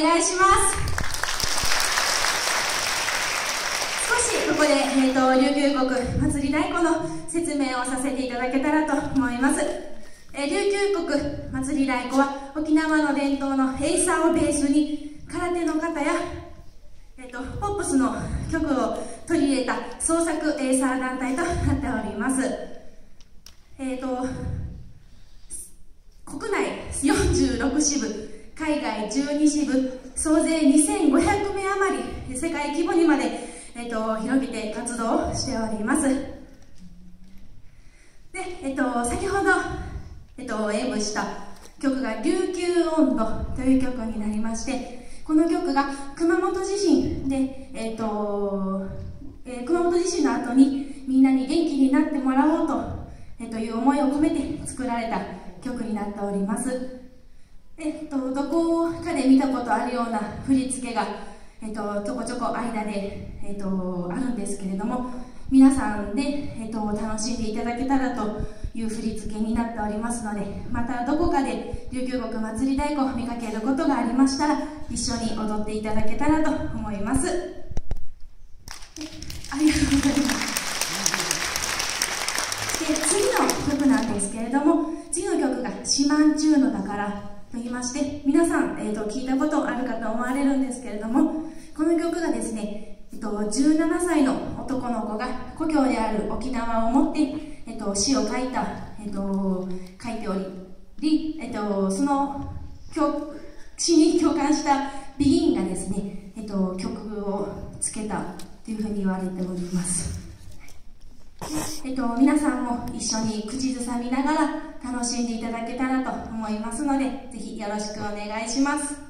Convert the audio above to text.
願いします少しここで、えーと、琉球國祭り太鼓の説明をさせていただけたらと思います、えー、琉球國祭り太鼓は沖縄の伝統のエイサーをベースに空手の方やえっと、ポップスの曲を取り入れた創作エイサー団体となっております。えっ、と、国内46支部、海外12支部、総勢2500名余り、世界規模にまで、えっ、と、広げて活動しております。で、えっ、と、先ほど、えっ、と、演舞した曲が琉球音頭という曲になりまして、この曲が熊本地震で、えーとえー、熊本地震の後にみんなに元気になってもらおうと,、えー、という思いを込めて作られた曲になっております、えーと、どこかで見たことあるような振り付けが、えーと、ちょこちょこ間で、えー、とあるんですけれども皆さんで、えー、と楽しんでいただけたらという振り付けになっておりますのでまたどこかで琉球国祭り太鼓を見かけることがありましたら一緒に踊っていただけたらと思います。ありがとうござい。ますで次の曲なんですけれども次の曲が「四万中の宝」と言いまして皆さん、えーと、聞いたことあるかと思われるんですけれどもこの曲がですね、えーと、17歳の男の子が故郷である沖縄を持ってえっと、詩を書いた、えっと、書いており、えっと、その詩に共感したビギンがですね、えっと、曲をつけたというふうに言われております。えっと、皆さんも一緒に口ずさみながら楽しんでいただけたらと思いますので、ぜひよろしくお願いします。